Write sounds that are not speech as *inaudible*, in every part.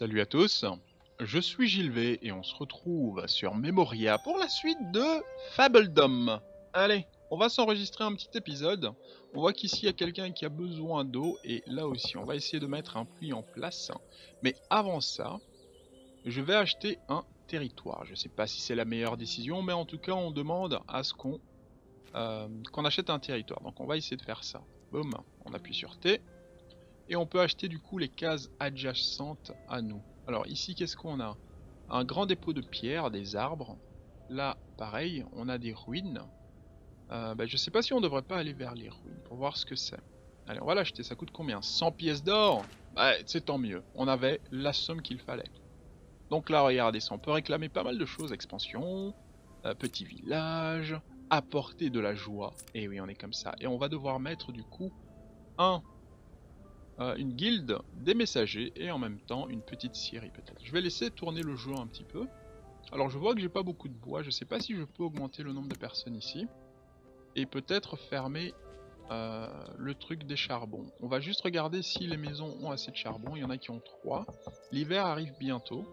Salut à tous, je suis Gilvet et on se retrouve sur Memoria pour la suite de Fabledom. Allez, on va s'enregistrer un petit épisode. On voit qu'ici il y a quelqu'un qui a besoin d'eau et là aussi on va essayer de mettre un puits en place. Mais avant ça, je vais acheter un territoire. Je sais pas si c'est la meilleure décision mais en tout cas on demande à ce qu'on euh, qu'on achète un territoire. Donc on va essayer de faire ça. Boum, on appuie sur T. Et on peut acheter du coup les cases adjacentes à nous. Alors ici qu'est-ce qu'on a? Un grand dépôt de pierres, des arbres. Là pareil, on a des ruines. Euh, bah, je sais pas si on devrait pas aller vers les ruines pour voir ce que c'est. Allez on va l'acheter, ça coûte combien? 100 pièces d'or? Bah, C'est tant mieux, on avait la somme qu'il fallait. Donc là regardez, ça on peut réclamer pas mal de choses, expansion, euh, petit village, apporter de la joie. Et oui on est comme ça. Et on va devoir mettre du coup un une guilde des messagers et en même temps une petite scierie peut-être. Je vais laisser tourner le jeu un petit peu. Alors je vois que j'ai pas beaucoup de bois, je sais pas si je peux augmenter le nombre de personnes ici. Et peut-être fermer euh, le truc des charbons. On va juste regarder si les maisons ont assez de charbon, il y en a qui ont 3. L'hiver arrive bientôt.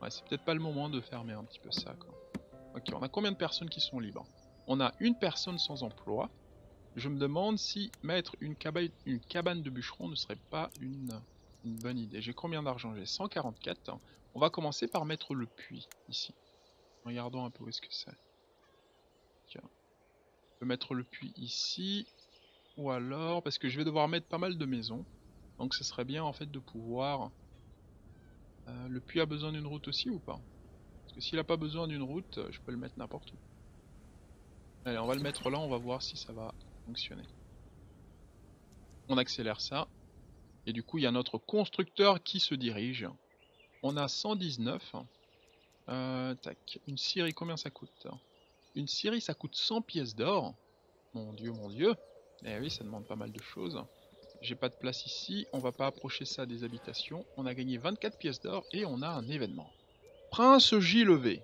Ouais, c'est peut-être pas le moment de fermer un petit peu ça. Ok, on a combien de personnes qui sont libres? On a une personne sans emploi je me demande si mettre une cabane, de bûcheron ne serait pas une, bonne idée. J'ai combien d'argent? J'ai 144. On va commencer par mettre le puits ici. Regardons un peu où est-ce que c'est. Tiens. On peut mettre le puits ici. Ou alors, parce que je vais devoir mettre pas mal de maisons. Donc ce serait bien en fait de pouvoir... Euh, le puits a besoin d'une route aussi ou pas? Parce que s'il a pas besoin d'une route, je peux le mettre n'importe où. Allez, on va le mettre là, on va voir si ça va on accélère ça. Et du coup, il y a notre constructeur qui se dirige. On a 119. Euh, tac. Une scierie, combien ça coûte? Une scierie, ça coûte 100 pièces d'or. Mon dieu, mon dieu. Eh oui, ça demande pas mal de choses. J'ai pas de place ici. On va pas approcher ça des habitations. On a gagné 24 pièces d'or et on a un événement. Prince J. Levé.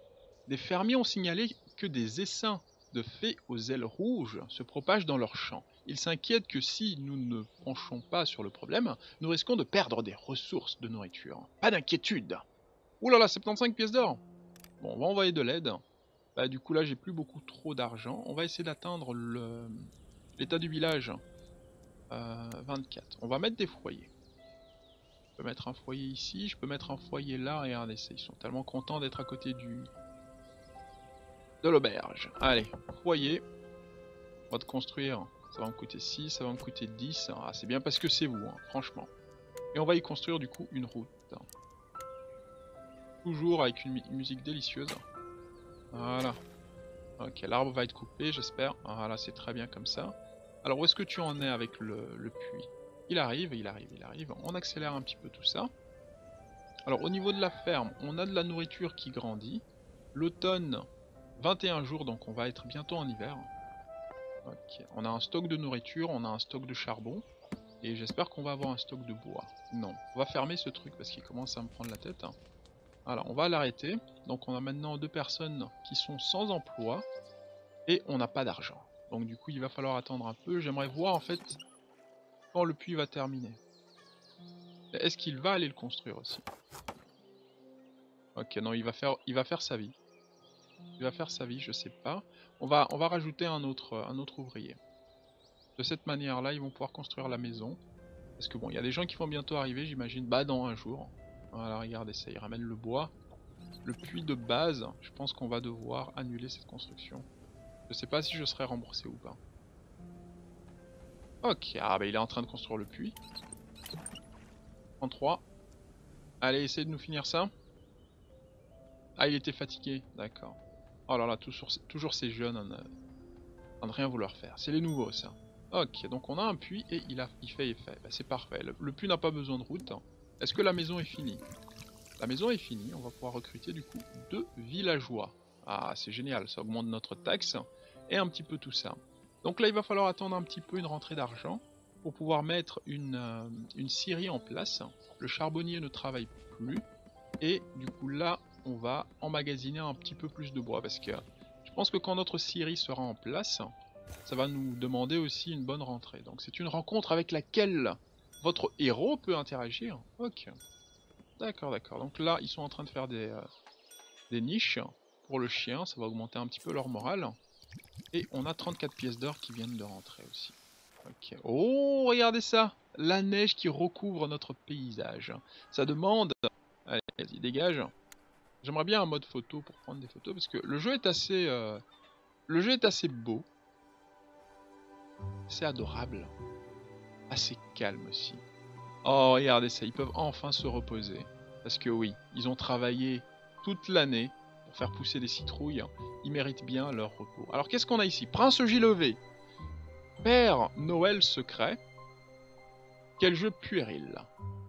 Des fermiers ont signalé que des essaims de fées aux ailes rouges se propagent dans leurs champs. Ils s'inquiètent que si nous ne penchons pas sur le problème, nous risquons de perdre des ressources de nourriture. Pas d'inquiétude Ouh là là, 75 pièces d'or Bon, on va envoyer de l'aide. Bah du coup là j'ai plus beaucoup trop d'argent. On va essayer d'atteindre l'état du village. 24. Euh, on va mettre des foyers. Je peux mettre un foyer ici, je peux mettre un foyer là, et regardez, ils sont tellement contents d'être à côté du, de l'auberge. Allez, foyer. On va te construire. Ça va me coûter 6, ça va me coûter 10. Ah, c'est bien parce que c'est vous, hein, franchement. Et on va y construire du coup une route. Toujours avec une musique délicieuse. Voilà. Ok, l'arbre va être coupé, j'espère. Voilà, c'est très bien comme ça. Alors, où est-ce que tu en es avec le puits? Il arrive, il arrive, il arrive. On accélère un petit peu tout ça. Alors, au niveau de la ferme, on a de la nourriture qui grandit. L'automne 21 jours, donc on va être bientôt en hiver. On a un stock de nourriture, on a un stock de charbon. Et j'espère qu'on va avoir un stock de bois. Non, on va fermer ce truc parce qu'il commence à me prendre la tête. Alors, on va l'arrêter. Donc on a maintenant deux personnes qui sont sans emploi. Et on n'a pas d'argent. Donc du coup, il va falloir attendre un peu. J'aimerais voir en fait quand le puits va terminer. Est-ce qu'il va aller le construire aussi? Ok, non, il va faire sa vie. Il va faire sa vie, je sais pas. On va, rajouter un autre, un autre ouvrier. De cette manière-là, ils vont pouvoir construire la maison. Parce que bon, il y a des gens qui vont bientôt arriver, j'imagine, bah dans un jour. Voilà, regardez ça, ils ramènent le bois. Le puits de base, je pense qu'on va devoir annuler cette construction. Je sais pas si je serai remboursé ou pas. Ok, ah bah il est en train de construire le puits. 33. Allez, essayez de nous finir ça. Ah, il était fatigué, d'accord. Oh là là, toujours, ces jeunes en, ne rien vouloir faire. C'est les nouveaux ça. Ok, donc on a un puits et il, a, il fait effet. Bah, c'est parfait. Le, puits n'a pas besoin de route. Est-ce que la maison est finie? La maison est finie. On va pouvoir recruter du coup deux villageois. Ah, c'est génial. Ça augmente notre taxe et un petit peu tout ça. Donc là, il va falloir attendre un petit peu une rentrée d'argent pour pouvoir mettre une, euh, une scierie en place. Le charbonnier ne travaille plus. Et du coup là, on va emmagasiner un petit peu plus de bois parce que je pense que quand notre scierie sera en place, ça va nous demander aussi une bonne rentrée. Donc c'est une rencontre avec laquelle votre héros peut interagir. Ok. D'accord, d'accord. Donc là, ils sont en train de faire des, euh, niches pour le chien. Ça va augmenter un petit peu leur morale. Et on a 34 pièces d'or qui viennent de rentrer aussi. Ok. Oh, regardez ça La neige qui recouvre notre paysage. Ça demande... Allez, vas-y, dégage. J'aimerais bien un mode photo pour prendre des photos parce que le jeu est assez... euh, Le jeu est assez beau. C'est adorable. Assez calme aussi. Oh, regardez ça, ils peuvent enfin se reposer. Parce que oui, ils ont travaillé toute l'année pour faire pousser des citrouilles. Ils méritent bien leur repos. Alors qu'est-ce qu'on a ici? Prince Gilevé. Père Noël secret. Quel jeu puéril.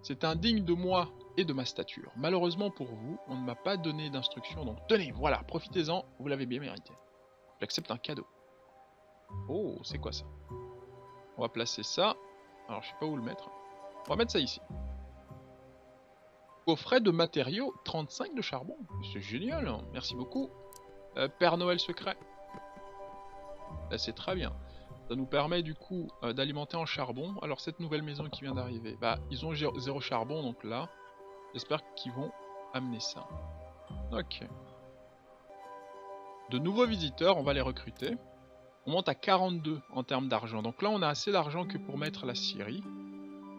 C'est indigne de moi et de ma stature. Malheureusement pour vous, on ne m'a pas donné d'instructions, donc tenez, voilà, profitez-en, vous l'avez bien mérité. J'accepte un cadeau. Oh, c'est quoi ça? On va placer ça. Alors je sais pas où le mettre. On va mettre ça ici. Coffret de matériaux, 35 de charbon. C'est génial, hein. merci beaucoup. Euh, Père Noël secret. C'est très bien. Ça nous permet du coup euh, d'alimenter en charbon. Alors cette nouvelle maison qui vient d'arriver, bah ils ont zéro charbon donc là, j'espère qu'ils vont amener ça. Ok. De nouveaux visiteurs, on va les recruter. On monte à 42 en termes d'argent. Donc là on a assez d'argent que pour mettre la Syrie.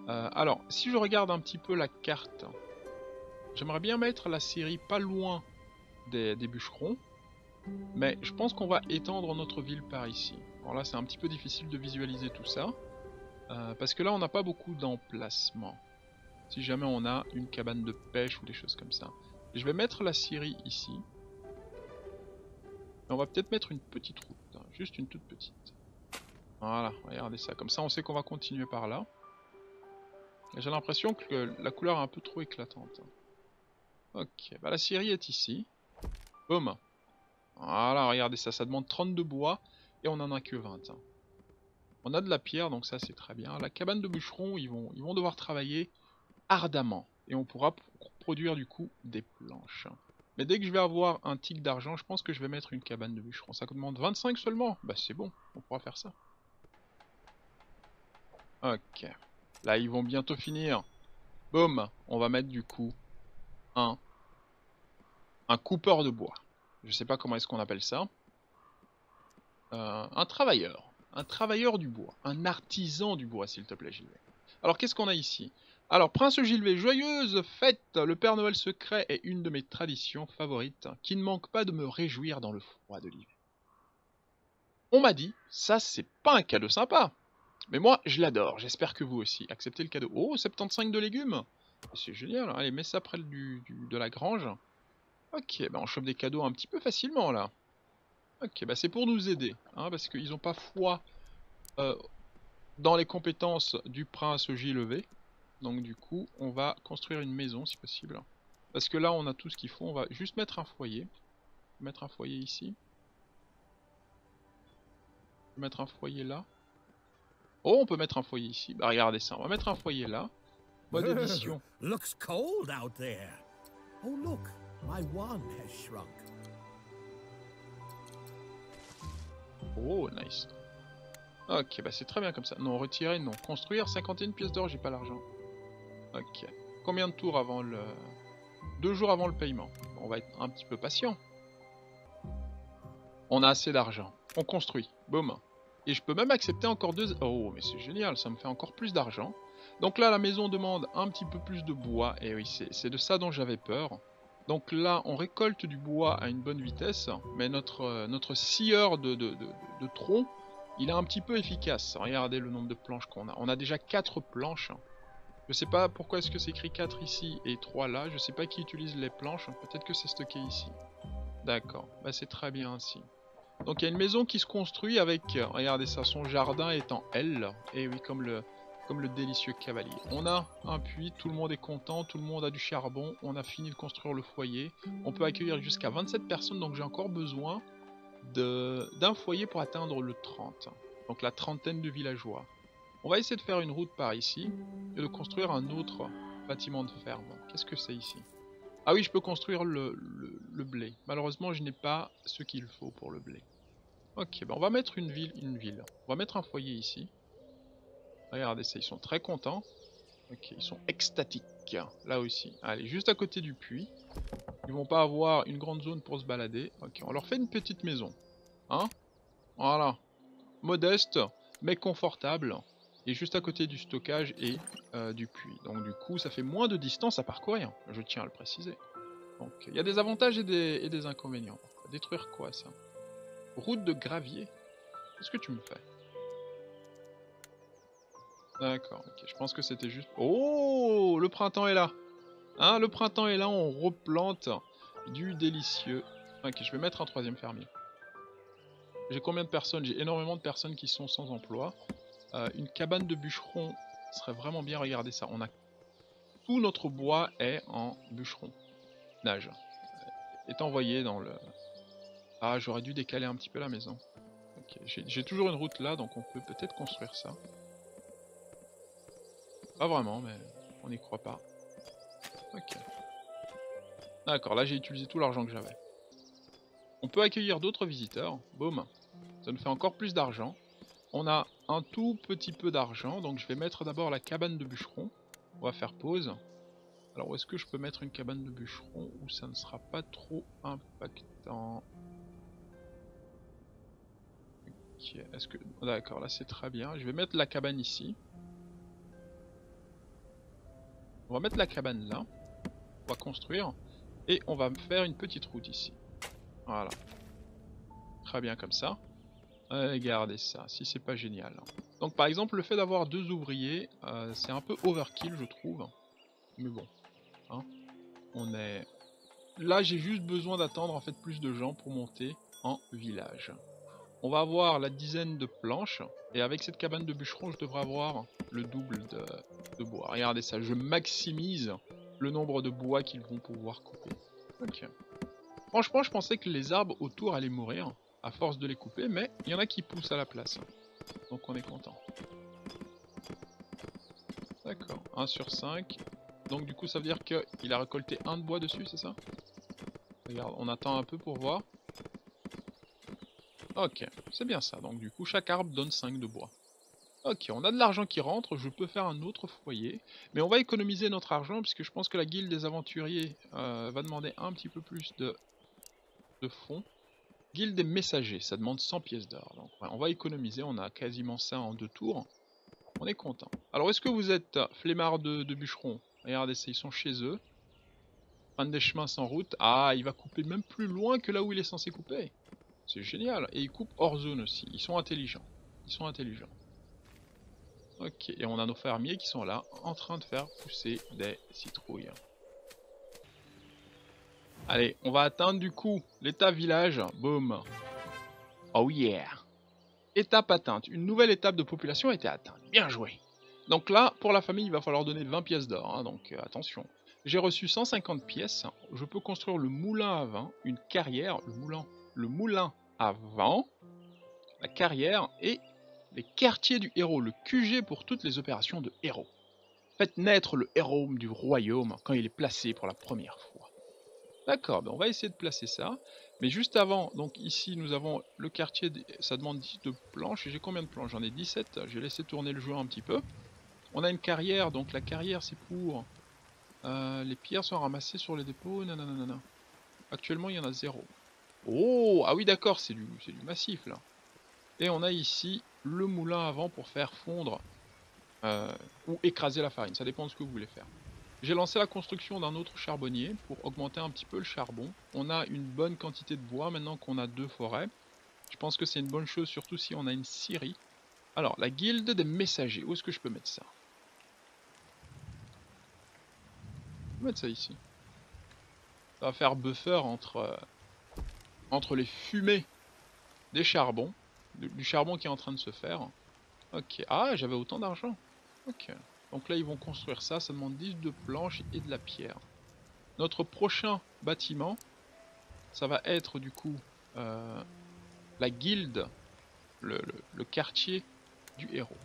Euh, alors, si je regarde un petit peu la carte, j'aimerais bien mettre la Syrie pas loin des, bûcherons. Mais je pense qu'on va étendre notre ville par ici. Alors là, c'est un petit peu difficile de visualiser tout ça. euh, parce que là, on n'a pas beaucoup d'emplacement. Si jamais on a une cabane de pêche ou des choses comme ça. Je vais mettre la Syrie ici. Et on va peut-être mettre une petite route. hein, Juste une toute petite. Voilà, regardez ça. Comme ça, on sait qu'on va continuer par là. J'ai l'impression que la couleur est un peu trop éclatante. Ok, bah la Syrie est ici. Boum. Voilà, regardez ça, ça demande 32 bois et on en a que 20. hein. On a de la pierre, donc ça c'est très bien. La cabane de bûcherons, ils vont, ils vont devoir travailler ardemment et on pourra produire du coup des planches. Mais dès que je vais avoir un tic d'argent, je pense que je vais mettre une cabane de bûcherons. Ça demande 25 seulement Bah c'est bon, on pourra faire ça. Ok. Là, ils vont bientôt finir. Boum, on va mettre du coup un, un coupeur de bois. Je sais pas comment est-ce qu'on appelle ça. Euh, un travailleur. Un travailleur du bois. Un artisan du bois, s'il te plaît, Gilvet. Alors, qu'est-ce qu'on a ici? Alors, Prince Gilvet, joyeuse fête Le Père Noël secret est une de mes traditions favorites, qui ne manque pas de me réjouir dans le froid de l'hiver. On m'a dit, ça c'est pas un cadeau sympa. Mais moi, je l'adore. J'espère que vous aussi. Acceptez le cadeau. Oh, 75 de légumes C'est génial. Allez, mets ça près de la grange. Ok, bah on chope des cadeaux un petit peu facilement là. Ok, bah c'est pour nous aider, hein, parce qu'ils n'ont pas foi euh, dans les compétences du prince J-levé. Donc du coup, on va construire une maison si possible. Parce que là, on a tout ce qu'il faut. On va juste mettre un foyer. Mettre un foyer ici. Mettre un foyer là. Oh, on peut mettre un foyer ici. Bah regardez ça, on va mettre un foyer là. Mode *laughs* édition. Looks cold out there. Oh, look, my wand has shrunk. Oh, nice. Ok, bah c'est très bien comme ça. Non, retirer, non. Construire, 51 pièces d'or, j'ai pas l'argent. Combien de tours avant le... Deux jours avant le paiement. On va être un petit peu patient. On a assez d'argent. On construit. Boum. Et je peux même accepter encore deux... Oh, mais c'est génial, ça me fait encore plus d'argent. Donc là, la maison demande un petit peu plus de bois. Et oui, c'est de ça dont j'avais peur. Donc là, on récolte du bois à une bonne vitesse, mais notre, euh, notre scieur de, de, tronc, il est un petit peu efficace. Regardez le nombre de planches qu'on a. On a déjà 4 planches. Je sais pas pourquoi est-ce que c'est écrit 4 ici et 3 là. Je sais pas qui utilise les planches. Peut-être que c'est stocké ici. D'accord. Bah c'est très bien ainsi. Donc il y a une maison qui se construit avec, euh, regardez ça, son jardin est en L. Et oui, comme le, comme le délicieux cavalier. On a un puits, tout le monde est content, tout le monde a du charbon, on a fini de construire le foyer. On peut accueillir jusqu'à 27 personnes, donc j'ai encore besoin d'un foyer pour atteindre le 30. Donc la trentaine de villageois. On va essayer de faire une route par ici et de construire un autre bâtiment de ferme. Qu'est-ce que c'est ici? Ah oui, je peux construire le, blé. Malheureusement, je n'ai pas ce qu'il faut pour le blé. Ok, ben on va mettre une ville, une ville. On va mettre un foyer ici. Regardez ça, ils sont très contents. Ok, ils sont extatiques, là aussi. Allez, juste à côté du puits. Ils vont pas avoir une grande zone pour se balader. Ok, on leur fait une petite maison. Hein? Voilà. Modeste, mais confortable. Et juste à côté du stockage et euh, du puits. Donc du coup, ça fait moins de distance à parcourir. Je tiens à le préciser. Donc il y a des avantages et des, et des inconvénients. Détruire quoi ça? Route de gravier Qu'est-ce que tu me fais? D'accord, ok. Je pense que c'était juste... Oh Le printemps est là Hein, le printemps est là, on replante du délicieux. Ok, je vais mettre un troisième fermier. J'ai combien de personnes? J'ai énormément de personnes qui sont sans emploi. Euh, une cabane de bûcheron serait vraiment bien, regardez ça. On a Tout notre bois est en bûcheron. Nage. Est envoyé dans le... Ah, j'aurais dû décaler un petit peu la maison. J'ai toujours une route là, donc on peut peut-être construire ça. Pas vraiment, mais on n'y croit pas. Ok. D'accord, là j'ai utilisé tout l'argent que j'avais. On peut accueillir d'autres visiteurs. Boum. Ça nous fait encore plus d'argent. On a un tout petit peu d'argent, donc je vais mettre d'abord la cabane de bûcheron. On va faire pause. Alors est-ce que je peux mettre une cabane de bûcheron où ça ne sera pas trop impactant? Ok, est-ce que... D'accord, là c'est très bien. Je vais mettre la cabane ici. On va mettre la cabane là. On va construire. Et on va faire une petite route ici. Voilà. Très bien comme ça. Regardez ça, si c'est pas génial. Donc par exemple, le fait d'avoir deux ouvriers, euh, c'est un peu overkill je trouve. Mais bon. Hein. On est... Là j'ai juste besoin d'attendre en fait plus de gens pour monter en village. On va avoir la dizaine de planches. Et avec cette cabane de bûcheron, je devrais avoir le double de, bois. Regardez ça, je maximise le nombre de bois qu'ils vont pouvoir couper. Ok. Franchement, je pensais que les arbres autour allaient mourir à force de les couper, mais il y en a qui poussent à la place. Donc on est content. D'accord, 1 sur 5. Donc du coup ça veut dire qu'il a récolté un de bois dessus, c'est ça? Regarde, on attend un peu pour voir. Ok, c'est bien ça. Donc du coup, chaque arbre donne 5 de bois. Ok, on a de l'argent qui rentre, je peux faire un autre foyer. Mais on va économiser notre argent, puisque je pense que la guilde des aventuriers euh, va demander un petit peu plus de, de fonds. Des messagers, ça demande 100 pièces d'or. On va économiser, on a quasiment ça en deux tours. On est content. Alors est-ce que vous êtes flemmard de, de bûcherons? Regardez, ils sont chez eux. Prendre des chemins sans route. Ah, il va couper même plus loin que là où il est censé couper. C'est génial. Et ils coupent hors zone aussi. Ils sont intelligents. Ils sont intelligents. Ok, et on a nos fermiers qui sont là, en train de faire pousser des citrouilles. Allez, on va atteindre du coup l'état village. Boum. Oh yeah. Étape atteinte. Une nouvelle étape de population a été atteinte. Bien joué. Donc là, pour la famille, il va falloir donner 20 pièces d'or. Hein, donc euh, attention. J'ai reçu 150 pièces. Je peux construire le moulin à vin, une carrière, le moulin le moulin à vent, la carrière et les quartiers du héros, le QG pour toutes les opérations de héros. Faites naître le héros du royaume quand il est placé pour la première fois. D'accord, ben on va essayer de placer ça. Mais juste avant, donc ici nous avons le quartier, ça demande 10 de planches. J'ai combien de planches? J'en ai 17. J'ai laissé tourner le jeu un petit peu. On a une carrière, donc la carrière c'est pour... Euh, les pierres sont ramassées sur les dépôts. Nanana. Actuellement il y en a zéro. Oh, ah oui d'accord, c'est du, massif là. Et on a ici le moulin à vent pour faire fondre euh, ou écraser la farine, ça dépend de ce que vous voulez faire. J'ai lancé la construction d'un autre charbonnier pour augmenter un petit peu le charbon. On a une bonne quantité de bois maintenant qu'on a deux forêts. Je pense que c'est une bonne chose, surtout si on a une scierie. Alors, la guilde des messagers, où est-ce que je peux mettre ça? Je peux mettre ça ici. Ça va faire buffer entre euh, entre les fumées des charbons, du charbon qui est en train de se faire. Ok, ah j'avais autant d'argent. Ok, donc là ils vont construire ça, ça demande 10 de planches et de la pierre. Notre prochain bâtiment, ça va être du coup euh, la guilde, le, quartier du héros.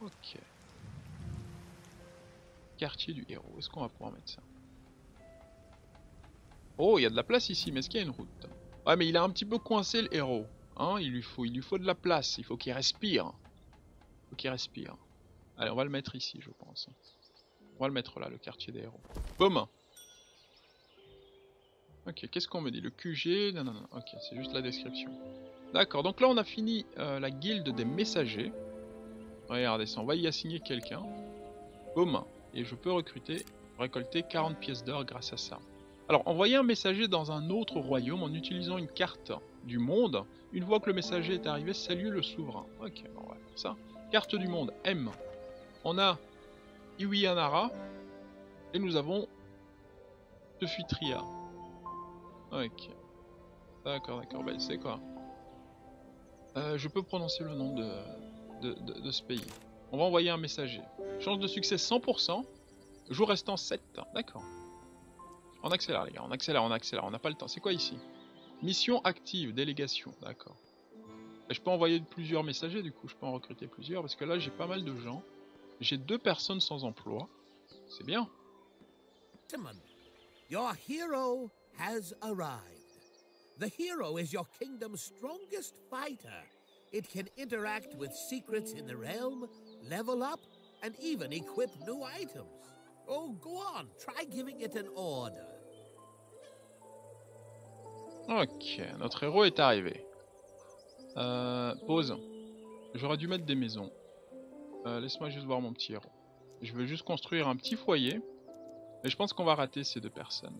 Ok. Quartier du héros, est-ce qu'on va pouvoir mettre ça? Oh, il y a de la place ici, mais est-ce qu'il y a une route? Ouais, mais il a un petit peu coincé le héros. Hein? Il, lui faut, il lui faut de la place. Il faut qu'il respire. Il faut qu'il respire. Allez, on va le mettre ici, je pense. On va le mettre là, le quartier des héros. Boum Ok, qu'est-ce qu'on me dit? Le QG Non, non, non, ok, c'est juste la description. D'accord, donc là on a fini euh, la guilde des messagers. Regardez ça, on va y assigner quelqu'un. Boum Et je peux recruter, récolter 40 pièces d'or grâce à ça. Alors, envoyer un messager dans un autre royaume en utilisant une carte du monde. Une fois que le messager est arrivé, salut le souverain. Ok, on va faire ça. Carte du monde, M. On a Iwianara. Et nous avons Tefutria. Ok. D'accord, d'accord. Bah, c'est quoi? Euh, Je peux prononcer le nom de, de, de, ce pays. On va envoyer un messager. Chance de succès 100%. Jour restant 7. D'accord. On accélère les gars, on accélère, on accélère, on n'a pas le temps. C'est quoi ici? Mission active, délégation, d'accord. Je peux envoyer plusieurs messagers du coup, je peux en recruter plusieurs parce que là j'ai pas mal de gens. J'ai deux personnes sans emploi. C'est bien. Your hero has arrived. The hero is your kingdom's strongest fighter. It can interact with secrets in the realm, level up, and even equip new items. Oh, go on, try giving it an order. Ok, notre héros est arrivé. Euh, pause. J'aurais dû mettre des maisons. Euh, laisse-moi juste voir mon petit héros. Je veux juste construire un petit foyer. Mais je pense qu'on va rater ces deux personnes.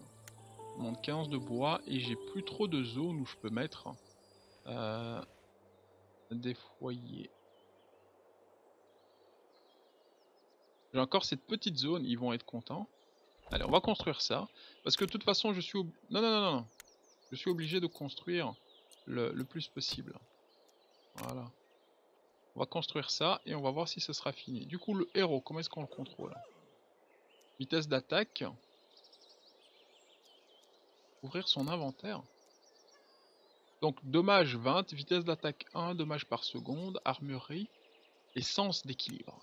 Monte 15 de bois et j'ai plus trop de zones où je peux mettre euh, des foyers. J'ai encore cette petite zone, ils vont être contents. Allez, on va construire ça. Parce que de toute façon, je suis... Non, non, non, non. Je suis obligé de construire le, le plus possible. Voilà. On va construire ça et on va voir si ce sera fini. Du coup, le héros, comment est-ce qu'on le contrôle? Vitesse d'attaque. Ouvrir son inventaire. Donc, dommage 20, vitesse d'attaque 1, dommage par seconde, armurerie et sens d'équilibre.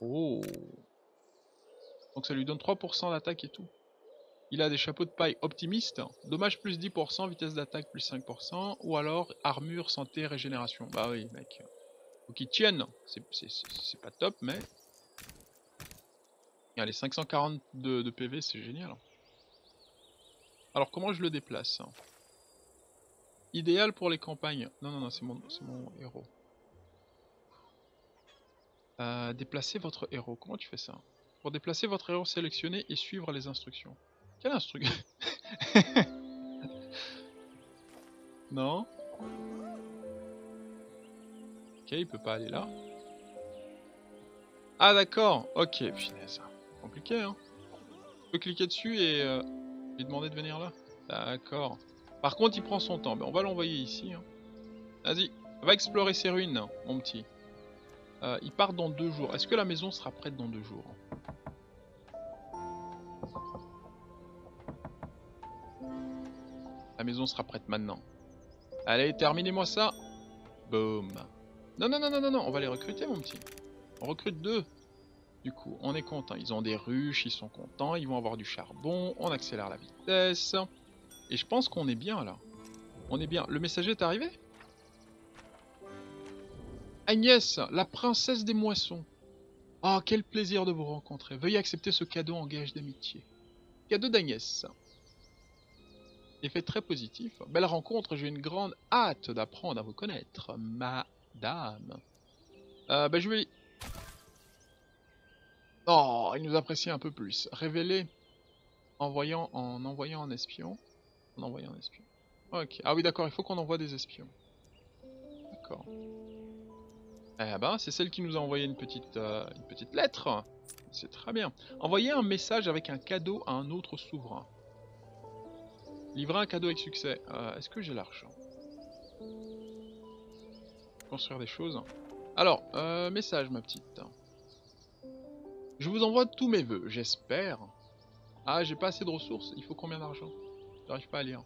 Oh Donc ça lui donne 3% d'attaque et tout. Il a des chapeaux de paille optimistes, dommage plus 10%, vitesse d'attaque plus 5%, ou alors armure, santé, régénération. Bah oui, mec. Faut qu'il tienne. C'est pas top, mais... Allez, 542 de PV, c'est génial. Alors, comment je le déplace? Idéal pour les campagnes. Non, non, non, c'est mon, mon héros. Euh, déplacer votre héros. Comment tu fais ça? Pour déplacer votre héros, sélectionnez et suivre les instructions. Quel instrument *laughs* Non Ok, il peut pas aller là. Ah d'accord, ok, finesse. Compliqué, hein. Je peux cliquer dessus et euh, lui demander de venir là. D'accord. Par contre, il prend son temps. Ben, on va l'envoyer ici. Hein. Vas-y, va explorer ces ruines, mon petit. Euh, il part dans deux jours. Est-ce que la maison sera prête dans deux jours? La maison sera prête maintenant. Allez, terminez-moi ça. Boum. Non, non, non, non, non, non, on va les recruter, mon petit. On recrute deux. Du coup, on est content. Ils ont des ruches, ils sont contents, ils vont avoir du charbon, on accélère la vitesse. Et je pense qu'on est bien, là. On est bien. Le messager est arrivé? Agnès, la princesse des moissons. Oh, quel plaisir de vous rencontrer. Veuillez accepter ce cadeau en gage d'amitié. Cadeau d'Agnès. Effet très positif. Belle rencontre, j'ai une grande hâte d'apprendre à vous connaître, madame. Euh, bah, je vais... Oh, il nous apprécie un peu plus. Révéler en, voyant, en envoyant un espion. En envoyant un espion. Ok. Ah oui, d'accord, il faut qu'on envoie des espions. D'accord. Eh ben, c'est celle qui nous a envoyé une petite, euh, une petite lettre. C'est très bien. Envoyer un message avec un cadeau à un autre souverain. Livrer un cadeau avec succès. Euh, est-ce que j'ai l'argent? Construire des choses. Alors, euh, message ma petite. Je vous envoie tous mes voeux, j'espère. Ah, j'ai pas assez de ressources. Il faut combien d'argent? J'arrive pas à lire.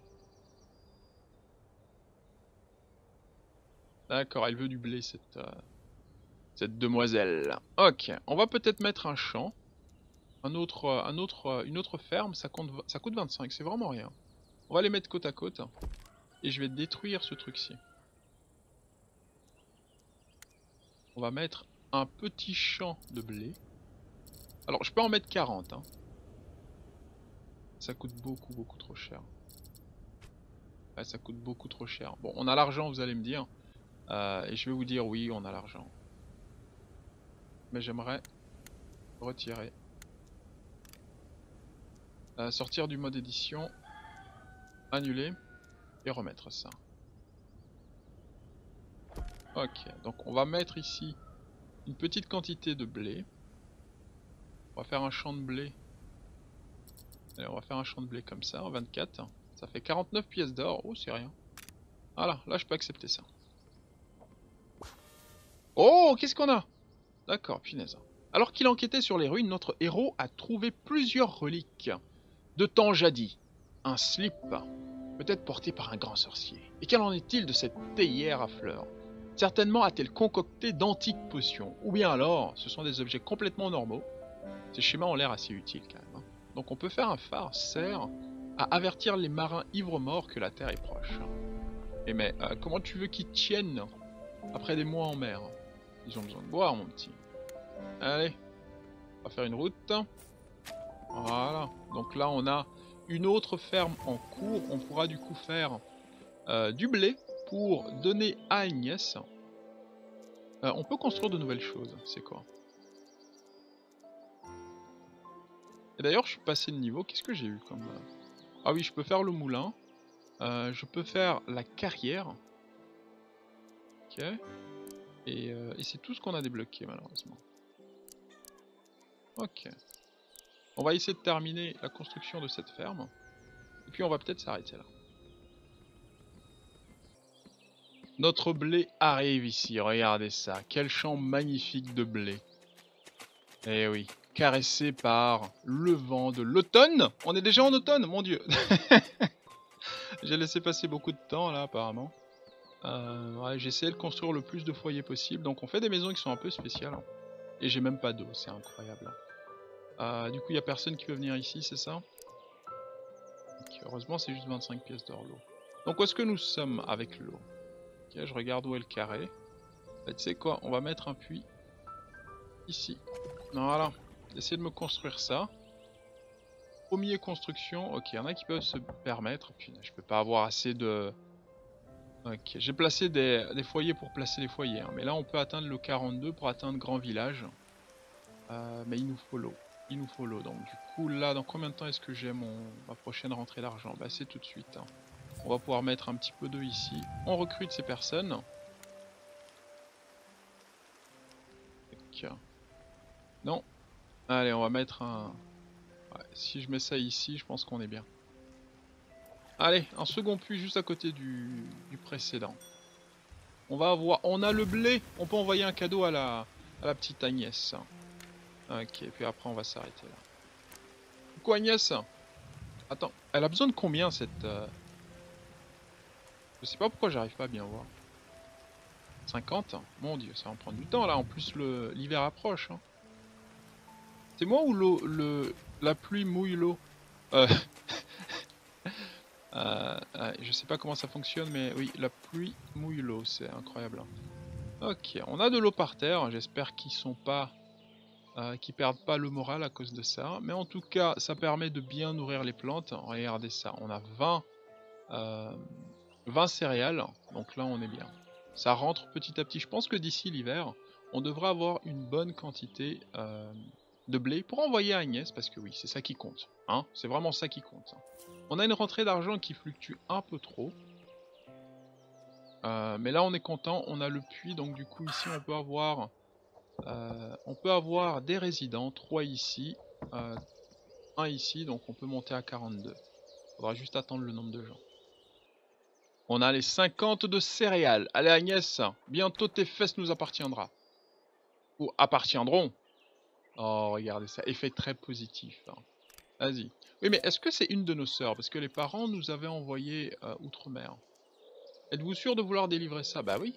D'accord, elle veut du blé, cette, euh, cette demoiselle. Ok, on va peut-être mettre un champ. Un autre, un autre, une autre ferme, ça, compte, ça coûte 25, c'est vraiment rien. On va les mettre côte à côte. Et je vais détruire ce truc-ci. On va mettre un petit champ de blé. Alors, je peux en mettre 40. Hein. Ça coûte beaucoup, beaucoup trop cher. Ouais, ça coûte beaucoup trop cher. Bon, on a l'argent, vous allez me dire. Euh, et je vais vous dire, oui, on a l'argent. Mais j'aimerais retirer. Euh, sortir du mode édition. Annuler. Et remettre ça. Ok, donc on va mettre ici une petite quantité de blé. On va faire un champ de blé. Allez, on va faire un champ de blé comme ça, 24. Ça fait 49 pièces d'or. Oh, c'est rien. Voilà, là je peux accepter ça. Oh, qu'est-ce qu'on a? D'accord, punaise. Alors qu'il enquêtait sur les ruines, notre héros a trouvé plusieurs reliques. De temps jadis. Un slip, peut-être porté par un grand sorcier. Et qu'en est-il de cette théière à fleurs? Certainement a-t-elle concocté d'antiques potions, ou bien alors ce sont des objets complètement normaux. Ces schémas ont l'air assez utiles quand même. Hein. Donc on peut faire un phare sert à avertir les marins ivres morts que la Terre est proche. Et mais euh, comment tu veux qu'ils tiennent après des mois en mer? Ils ont besoin de boire mon petit. Allez, on va faire une route. Voilà, donc là on a une autre ferme en cours. On pourra du coup faire euh, du blé pour donner à Agnès. Euh, on peut construire de nouvelles choses, c'est quoi? Et d'ailleurs, je suis passé de niveau, qu'est-ce que j'ai eu comme... Euh, ah oui, je peux faire le moulin. Je peux faire la carrière. Ok. Et, et c'est tout ce qu'on a débloqué, malheureusement. Ok. On va essayer de terminer la construction de cette ferme. Et puis on va peut-être s'arrêter là. Notre blé arrive ici, regardez ça. Quel champ magnifique de blé. Eh oui, caressé par le vent de l'automne. On est déjà en automne, mon dieu. *laughs* J'ai laissé passer beaucoup de temps là, apparemment. Euh, J'ai essayé de construire le plus de foyers possible. Donc on fait des maisons qui sont un peu spéciales. Hein. Et j'ai même pas d'eau, c'est incroyable. Euh, du coup, il n'y a personne qui peut venir ici, c'est ça? Heureusement, c'est juste 25 pièces d'or. Donc où est-ce que nous sommes avec l'eau? Je regarde où est le carré. Bah, tu sais quoi, on va mettre un puits ici. Voilà, essayer de me construire ça. Premier construction, ok, il y en a qui peuvent se permettre. Puis je peux pas avoir assez de... Ok, j'ai placé des, foyers pour placer les foyers. Hein. Mais là, on peut atteindre le 42 pour atteindre grand village. Euh, mais il nous faut l'eau. Il nous faut l'eau. Donc du coup, là, dans combien de temps est-ce que j'ai mon ma prochaine rentrée d'argent? Bah c'est tout de suite. Hein. On va pouvoir mettre un petit peu d'eau ici. On recrute ces personnes. Non. Allez, on va mettre un... si je mets ça ici, je pense qu'on est bien. Allez, un second puits juste à côté du, précédent. On va avoir... On a le blé On peut envoyer un cadeau à la petite Agnès. Ok, puis après on va s'arrêter là. Coucou Agnès Attends, elle a besoin de combien cette... Euh, je sais pas pourquoi j'arrive pas à bien voir. 50 Mon dieu, ça va en prendre du temps là, en plus l'hiver approche. Hein. C'est moi ou l'eau, le, la pluie mouille l'eau? *laughs* Euh... euh, Je sais pas comment ça fonctionne, mais oui, la pluie mouille l'eau, c'est incroyable. Hein. Ok, on a de l'eau par terre, j'espère qu'ils sont pas... Euh, qu'ils perdent pas le moral à cause de ça. Mais en tout cas, ça permet de bien nourrir les plantes. Regardez ça, on a 20... 20 céréales, donc là on est bien. Ça rentre petit à petit. Je pense que d'ici l'hiver, on devrait avoir une bonne quantité euh, de blé pour envoyer à Agnès, parce que oui, c'est ça qui compte. Hein c'est vraiment ça qui compte. On a une rentrée d'argent qui fluctue un peu trop. Euh, mais là on est content, on a le puits, donc du coup ici on peut avoir, euh, on peut avoir des résidents, 3 ici, 1 ici, donc on peut monter à 42. Faudra juste attendre le nombre de gens. On a les 50 de céréales. Allez Agnès, bientôt tes fesses nous appartiendra. Ou appartiendront. Oh, regardez ça, effet très positif. Hein. Vas-y. Oui, mais est-ce que c'est une de nos sœurs? Parce que les parents nous avaient envoyé euh, outre-mer. Êtes-vous sûr de vouloir délivrer ça? Bah oui.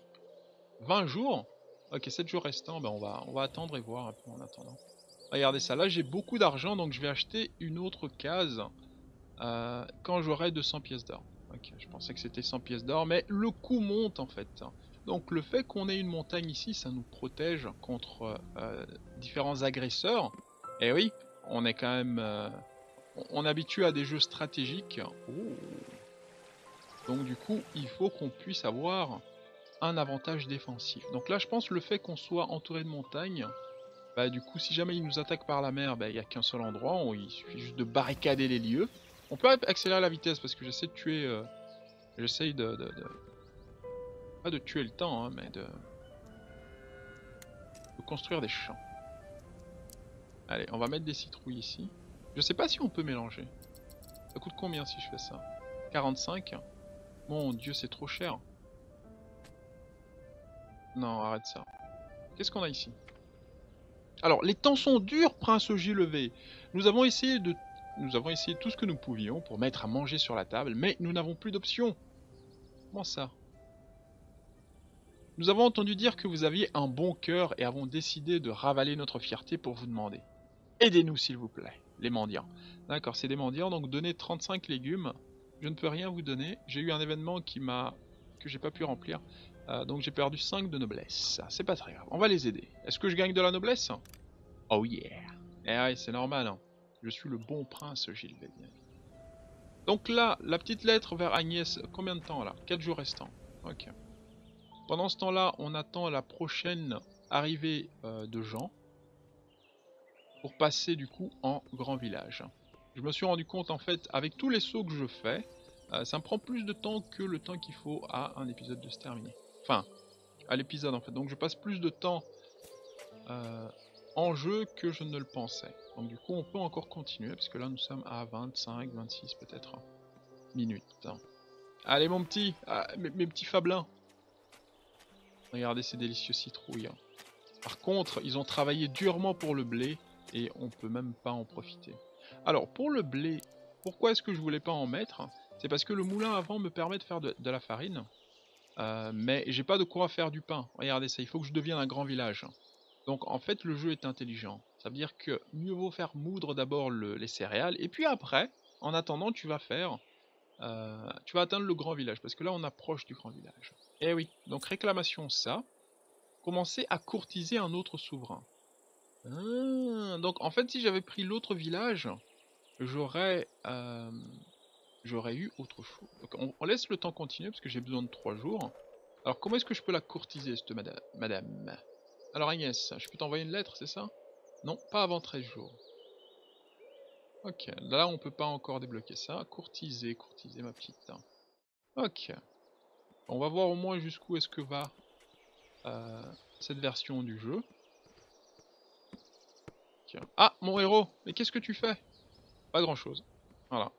20 jours Ok, 7 jours restants, ben on va, on va attendre et voir un peu en attendant. Regardez ça, là j'ai beaucoup d'argent, donc je vais acheter une autre case euh, quand j'aurai 200 pièces d'or. Ok, je pensais que c'était 100 pièces d'or, mais le coût monte en fait. Donc le fait qu'on ait une montagne ici, ça nous protège contre euh, différents agresseurs. Et oui, on est quand même... euh, on est habitué à des jeux stratégiques. Oh. Donc du coup, il faut qu'on puisse avoir un avantage défensif. Donc là, je pense le fait qu'on soit entouré de montagnes, bah du coup, si jamais ils nous attaquent par la mer, bah, il n'y a qu'un seul endroit, on- il suffit juste de barricader les lieux. On peut accélérer la vitesse parce que j'essaie de tuer... euh, J'essaye de, de- de- Pas de tuer le temps, hein, mais de... de construire des champs. Allez, on va mettre des citrouilles ici. Je sais pas si on peut mélanger. Ça coûte combien si je fais ça? 45 Mon dieu, c'est trop cher. Non, arrête ça. Qu'est-ce qu'on a ici? Alors, les temps sont durs, prince Gilevé. Nous avons essayé de... Nous avons essayé tout ce que nous pouvions pour mettre à manger sur la table, mais nous n'avons plus d'options. Comment ça? Nous avons entendu dire que vous aviez un bon cœur et avons décidé de ravaler notre fierté pour vous demander. Aidez-nous s'il vous plaît, les mendiants. D'accord, c'est des mendiants, donc donnez 35 légumes. Je ne peux rien vous donner. J'ai eu un événement qui m'a que j'ai pas pu remplir. Euh, donc j'ai perdu 5 de noblesse. C'est pas très grave. On va les aider. Est-ce que je gagne de la noblesse? Oh yeah. Eh ouais, c'est normal. hein. Je suis le bon prince, Gilles Védien. Donc là, la petite lettre vers Agnès, combien de temps là? 4 jours restants. Ok. Pendant ce temps-là, on attend la prochaine arrivée euh, de gens pour passer du coup en grand village. Je me suis rendu compte en fait, avec tous les sauts que je fais, euh, ça me prend plus de temps que le temps qu'il faut à un épisode de se terminer. Enfin, à l'épisode en fait. Donc je passe plus de temps euh, en jeu que je ne le pensais. Donc du coup on peut encore continuer, parce que là nous sommes à 25, 26 peut-être minutes. Allez mon petit, ah, mes, petits fablins. Regardez ces délicieux citrouilles. hein. Par contre, ils ont travaillé durement pour le blé, et on peut même pas en profiter. Alors pour le blé, pourquoi est-ce que je voulais pas en mettre? C'est parce que le moulin avant me permet de faire de la farine, euh, mais j'ai pas de quoi faire du pain. Regardez ça, il faut que je devienne un grand village. Donc en fait le jeu est intelligent. Ça veut dire que mieux vaut faire moudre d'abord le- les céréales, et puis après, en attendant, tu vas faire... euh, tu vas atteindre le grand village, parce que là on approche du grand village. Eh oui, donc réclamation ça. Commencer à courtiser un autre souverain. Ah, donc en fait si j'avais pris l'autre village, j'aurais euh, j'aurais eu autre chose. Donc, on, laisse le temps continuer parce que j'ai besoin de 3 jours. Alors comment est-ce que je peux la courtiser cette madame, Alors Agnès, je peux t'envoyer une lettre, c'est ça? Non, pas avant 13 jours. Ok, là on peut pas encore débloquer ça. Courtiser, courtiser ma petite. Ok. On va voir au moins jusqu'où est-ce que va euh, cette version du jeu. Ah, mon héros Mais qu'est-ce que tu fais? Pas grand-chose. Voilà.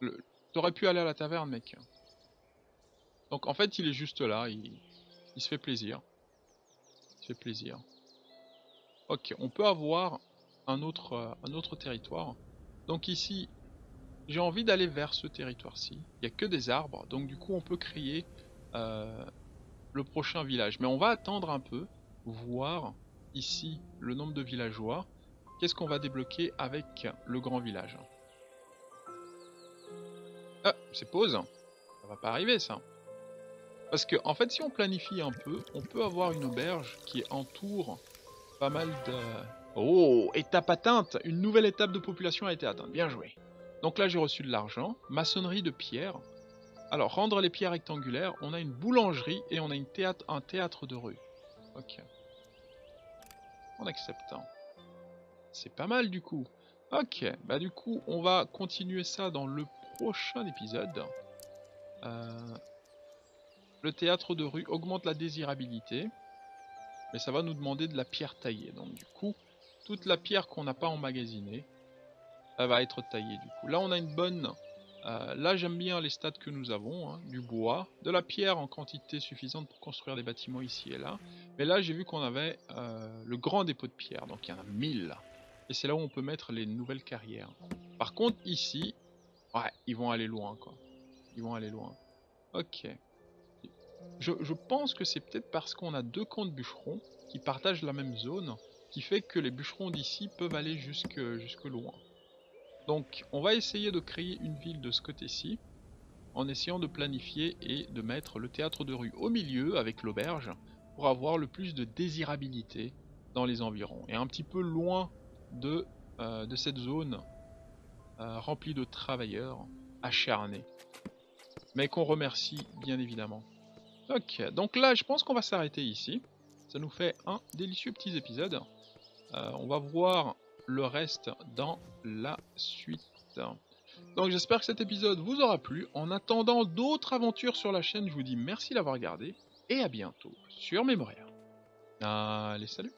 Le... T'aurais pu aller à la taverne, mec. Donc en fait, il est juste là, il, se fait plaisir. Il se fait plaisir. Ok, on peut avoir un autre, euh, un autre territoire. Donc ici, j'ai envie d'aller vers ce territoire-ci. Il n'y a que des arbres, donc du coup on peut créer euh, le prochain village. Mais on va attendre un peu, voir ici le nombre de villageois. Qu'est-ce qu'on va débloquer avec le grand village? Ah, c'est pause. Ça va pas arriver ça. Parce que en fait, si on planifie un peu, on peut avoir une auberge qui entoure pas mal de... Oh, étape atteinte Une nouvelle étape de population a été atteinte. Bien joué. Donc là, j'ai reçu de l'argent. Maçonnerie de pierre. Alors, rendre les pierres rectangulaires. On a une boulangerie et on a un théâtre de rue. Ok. On accepte. hein. C'est pas mal du coup. Ok, bah du coup, on va continuer ça dans le prochain épisode. Euh, le théâtre de rue augmente la désirabilité, mais ça va nous demander de la pierre taillée. Donc du coup, toute la pierre qu'on n'a pas emmagasinée, elle va être taillée du coup. Là, on a une bonne... euh, là, j'aime bien les stats que nous avons, hein, du bois, de la pierre en quantité suffisante pour construire des bâtiments ici et là. Mais là, j'ai vu qu'on avait euh, le grand dépôt de pierre, donc il y en a 1000. Et c'est là où on peut mettre les nouvelles carrières. Par contre, ici, ouais, ils vont aller loin, quoi. Ils vont aller loin. Ok. Je, pense que c'est peut-être parce qu'on a deux camps de bûcherons qui partagent la même zone, qui fait que les bûcherons d'ici peuvent aller jusque, jusque loin. Donc, on va essayer de créer une ville de ce côté-ci, en essayant de planifier et de mettre le théâtre de rue au milieu avec l'auberge pour avoir le plus de désirabilité dans les environs et un petit peu loin de, euh, de cette zone euh, remplie de travailleurs acharnés mais qu'on remercie bien évidemment. Ok, donc là je pense qu'on va s'arrêter ici. Ça nous fait un délicieux petit épisode. Euh, on va voir le reste dans la suite. Donc j'espère que cet épisode vous aura plu. En attendant d'autres aventures sur la chaîne, je vous dis merci d'avoir regardé et à bientôt sur Memoria. Allez, salut